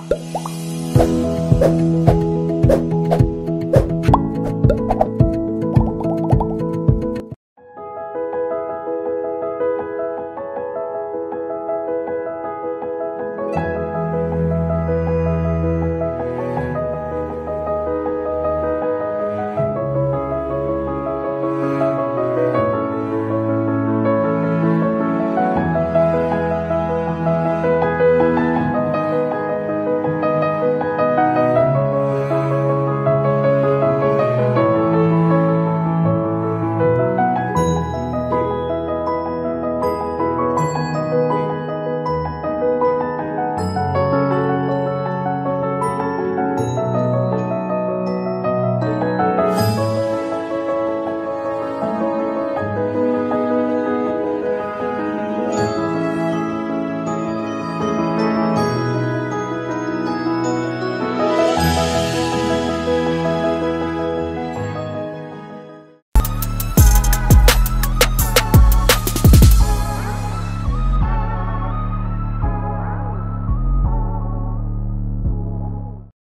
you